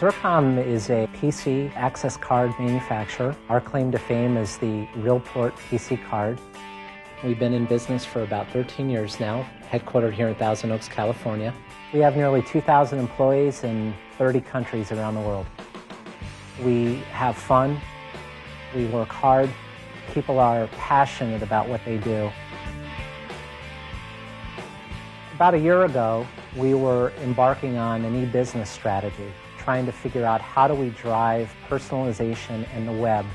Xircom is a PC access card manufacturer. Our claim to fame is the RealPort PC card. We've been in business for about 13 years now, headquartered here in Thousand Oaks, California. We have nearly 2,000 employees in 30 countries around the world. We have fun, we work hard, people are passionate about what they do. About a year ago, we were embarking on an e-business strategy, trying to figure out how do we drive personalization in the web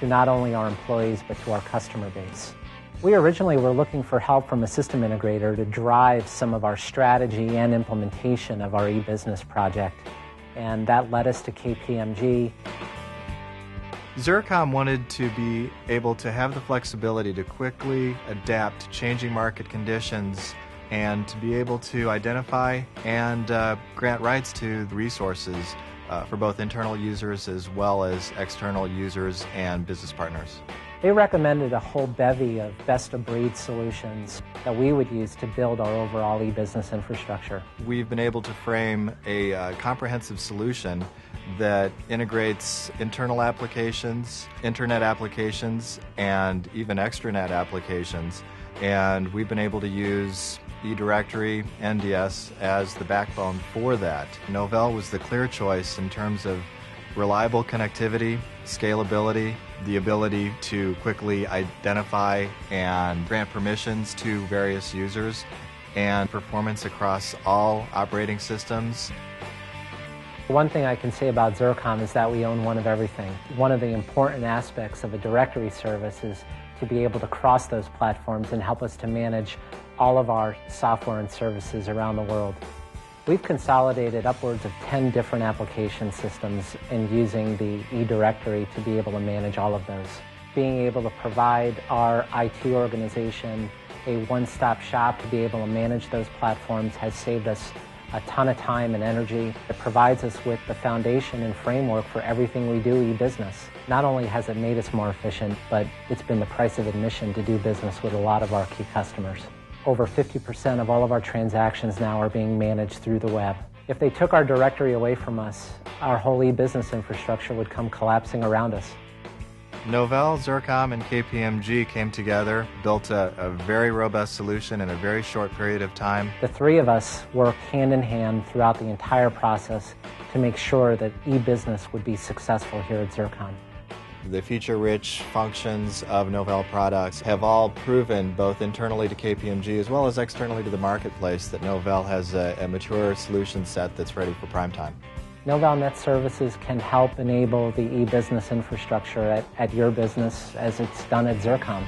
to not only our employees but to our customer base. We originally were looking for help from a system integrator to drive some of our strategy and implementation of our e-business project, and that led us to KPMG. Xircom wanted to be able to have the flexibility to quickly adapt to changing market conditions and to be able to identify and uh, grant rights to the resources uh, for both internal users as well as external users and business partners. They recommended a whole bevy of best of breed solutions that we would use to build our overall e-business infrastructure. We've been able to frame a uh, comprehensive solution that integrates internal applications, internet applications, and even extranet applications. And we've been able to use eDirectory, NDS as the backbone for that. Novell was the clear choice in terms of reliable connectivity, scalability, the ability to quickly identify and grant permissions to various users, and performance across all operating systems. One thing I can say about Xircom is that we own one of everything. One of the important aspects of a directory service is to be able to cross those platforms and help us to manage all of our software and services around the world. We've consolidated upwards of 10 different application systems in using the eDirectory to be able to manage all of those. Being able to provide our IT organization a one-stop shop to be able to manage those platforms has saved us a ton of time and energy. It provides us with the foundation and framework for everything we do e-business. Not only has it made us more efficient, but it's been the price of admission to do business with a lot of our key customers. Over 50% of all of our transactions now are being managed through the web. If they took our directory away from us, our whole e-business infrastructure would come collapsing around us. Novell, Xircom, and KPMG came together, built a, a, very robust solution in a very short period of time. The three of us worked hand in hand throughout the entire process to make sure that e-business would be successful here at Xircom. The feature-rich functions of Novell products have all proven, both internally to KPMG as well as externally to the marketplace, that Novell has a, a mature solution set that's ready for prime time. Novell Net Services can help enable the e-business infrastructure at, at your business as it's done at Xircom.